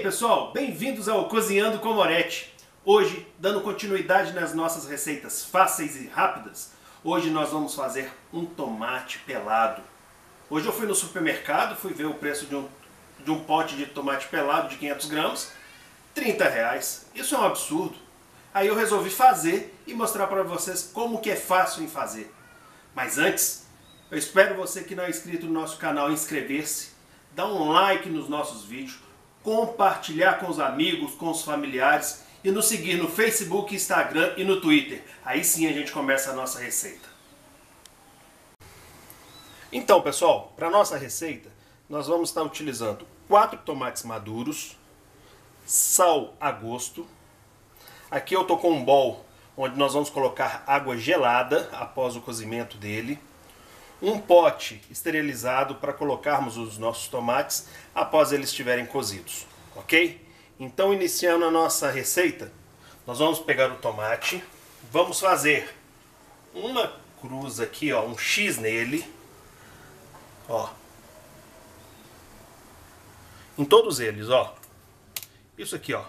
pessoal, bem-vindos ao Cozinhando com Moretti. Hoje, dando continuidade nas nossas receitas fáceis e rápidas, hoje nós vamos fazer um tomate pelado. Hoje eu fui no supermercado, fui ver o preço de um, de um pote de tomate pelado de 500 gramas, 30 reais. Isso é um absurdo. Aí eu resolvi fazer e mostrar para vocês como que é fácil em fazer. Mas antes, eu espero você que não é inscrito no nosso canal inscrever-se, dar um like nos nossos vídeos, compartilhar com os amigos, com os familiares e nos seguir no Facebook, Instagram e no Twitter. Aí sim a gente começa a nossa receita. Então, pessoal, para nossa receita, nós vamos estar utilizando quatro tomates maduros, sal a gosto. Aqui eu tô com um bowl onde nós vamos colocar água gelada após o cozimento dele. Um pote esterilizado para colocarmos os nossos tomates após eles estiverem cozidos, ok? Então, iniciando a nossa receita, nós vamos pegar o tomate, vamos fazer uma cruz aqui, ó, um X nele, ó. Em todos eles, ó. Isso aqui, ó.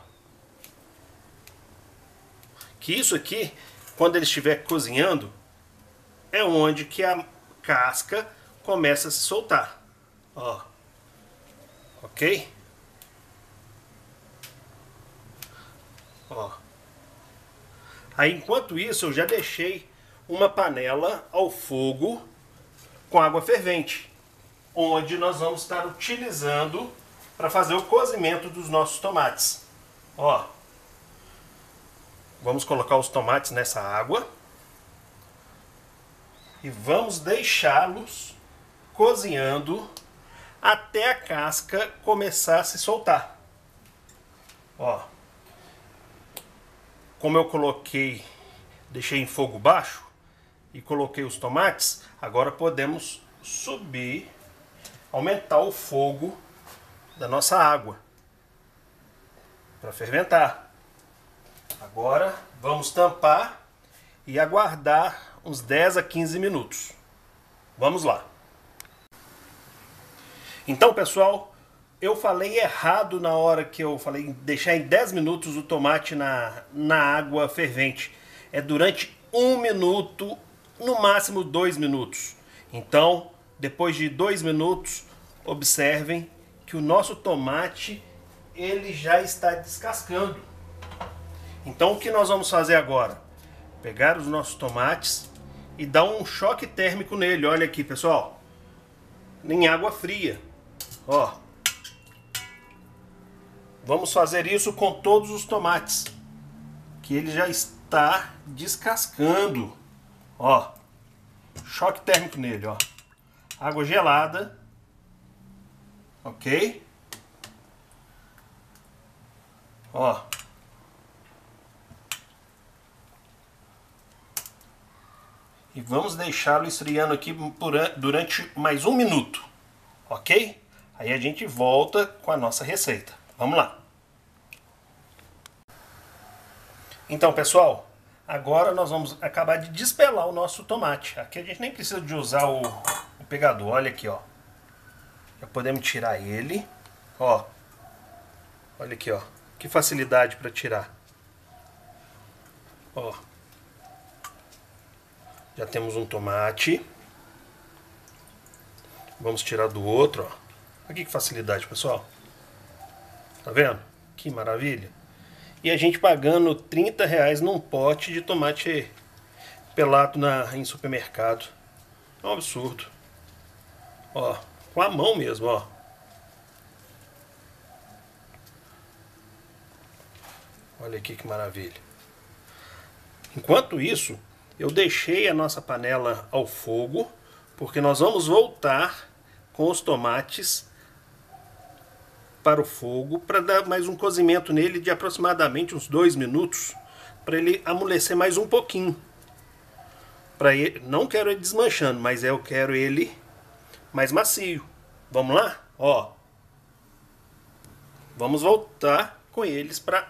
Que isso aqui, quando ele estiver cozinhando, é onde que a casca começa a se soltar. Ó. Ok? Ó. Aí, enquanto isso, eu já deixei uma panela ao fogo com água fervente, onde nós vamos estar utilizando para fazer o cozimento dos nossos tomates. Ó. Vamos colocar os tomates nessa água e vamos deixá-los cozinhando até a casca começar a se soltar. Ó. Como eu coloquei, deixei em fogo baixo e coloquei os tomates, agora podemos subir, aumentar o fogo da nossa água para ferventar. Agora vamos tampar e aguardar uns 10 a 15 minutos. Vamos lá. Então, pessoal, eu falei errado na hora que eu falei deixar em 10 minutos o tomate na, na água fervente. É durante um minuto, no máximo dois minutos. Então, depois de dois minutos, observem que o nosso tomate ele já está descascando. Então, o que nós vamos fazer agora? Pegar os nossos tomates e dar um choque térmico nele. Olha aqui, pessoal. Em água fria. Ó. Vamos fazer isso com todos os tomates. Que ele já está descascando. Ó. Choque térmico nele, ó. Água gelada. Ok? Ó. E vamos deixá-lo esfriando aqui durante mais um minuto, ok? Aí a gente volta com a nossa receita. Vamos lá. Então, pessoal, agora nós vamos acabar de despelar o nosso tomate. Aqui a gente nem precisa de usar o, o pegador. Olha aqui, ó. Já podemos tirar ele. Ó. Olha aqui, ó. Que facilidade para tirar. Ó. Já temos um tomate. Vamos tirar do outro, ó. Olha que facilidade, pessoal. Tá vendo? Que maravilha. E a gente pagando 30 reais num pote de tomate pelado na, em supermercado. É um absurdo. Ó, com a mão mesmo, ó. Olha aqui que maravilha. Enquanto isso, eu deixei a nossa panela ao fogo, porque nós vamos voltar com os tomates para o fogo, para dar mais um cozimento nele de aproximadamente uns dois minutos, para ele amolecer mais um pouquinho. Para ele, não quero ele desmanchando, mas eu quero ele mais macio. Vamos lá? Ó. Vamos voltar com eles para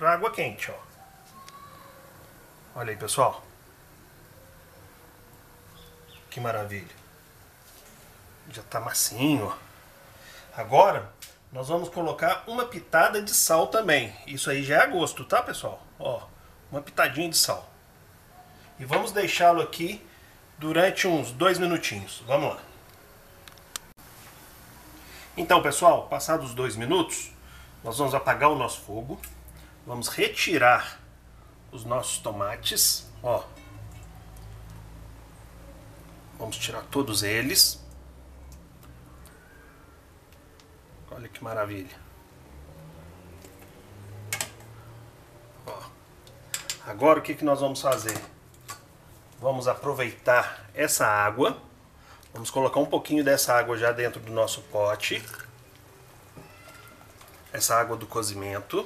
água quente, ó. Olha aí, pessoal. Que maravilha. Já tá macinho, ó. Agora, nós vamos colocar uma pitada de sal também. Isso aí já é a gosto, tá, pessoal? Ó, uma pitadinha de sal. E vamos deixá-lo aqui durante uns dois minutinhos. Vamos lá. Então, pessoal, passados os dois minutos, nós vamos apagar o nosso fogo. Vamos retirar os nossos tomates, ó. Vamos tirar todos eles. Olha que maravilha. Ó. Agora o que, que nós vamos fazer? Vamos aproveitar essa água. Vamos colocar um pouquinho dessa água já dentro do nosso pote. Essa água do cozimento.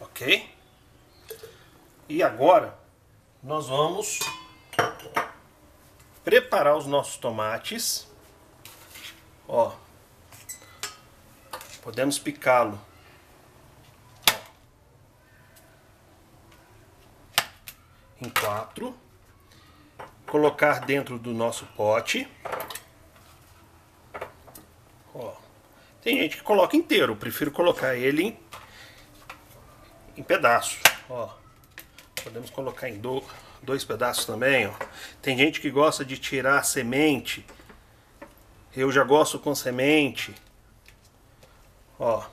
Ok? E agora nós vamos preparar os nossos tomates. Ó, podemos picá-lo em quatro, colocar dentro do nosso pote. Ó, tem gente que coloca inteiro, eu prefiro colocar ele em, em pedaços. Ó, podemos colocar em do, dois pedaços também. Ó. Tem gente que gosta de tirar semente. Eu já gosto com semente. Ó.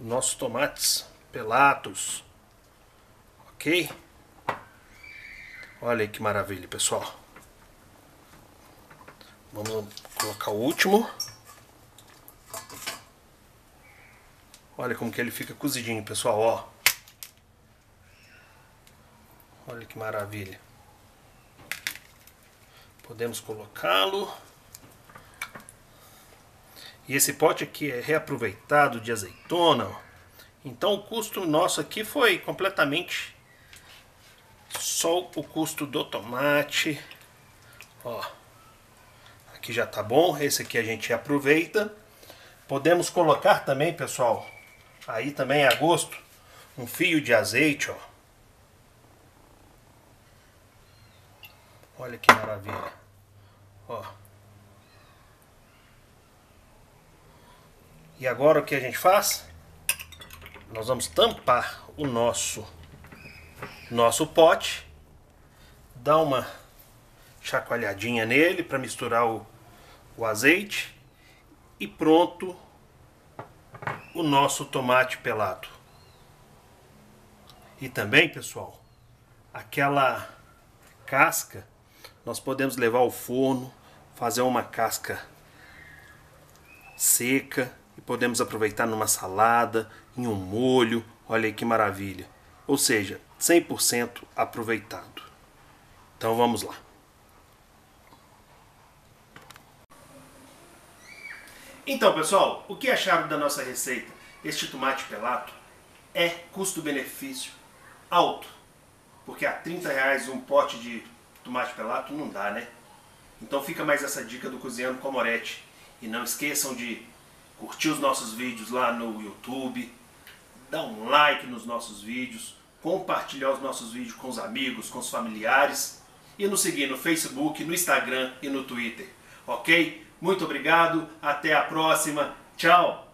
Nossos tomates pelatos. Ok? Olha aí que maravilha, pessoal. Vamos colocar o último. Olha como que ele fica cozidinho, pessoal, ó. Olha que maravilha. Podemos colocá-lo. E esse pote aqui é reaproveitado de azeitona. Então o custo nosso aqui foi completamente só o custo do tomate. Ó. Aqui já tá bom. Esse aqui a gente aproveita. Podemos colocar também, pessoal, aí também é a gosto, um fio de azeite, ó. Olha que maravilha. Ó. E agora o que a gente faz? Nós vamos tampar o nosso nosso pote, dar uma chacoalhadinha nele para misturar o, o azeite e pronto o nosso tomate pelado. E também, pessoal, aquela casca nós podemos levar ao forno, fazer uma casca seca e podemos aproveitar numa salada, em um molho. Olha aí que maravilha. Ou seja, 100% aproveitado. Então vamos lá. Então, pessoal, o que acharam da nossa receita? Este tomate pelato é custo-benefício alto, porque a 30 reais um pote de tomate pelato não dá, né? Então fica mais essa dica do Cozinhando com Moretti. E não esqueçam de curtir os nossos vídeos lá no YouTube, dar um like nos nossos vídeos, compartilhar os nossos vídeos com os amigos, com os familiares e nos seguir no Facebook, no Instagram e no Twitter. Ok? Muito obrigado, até a próxima, tchau!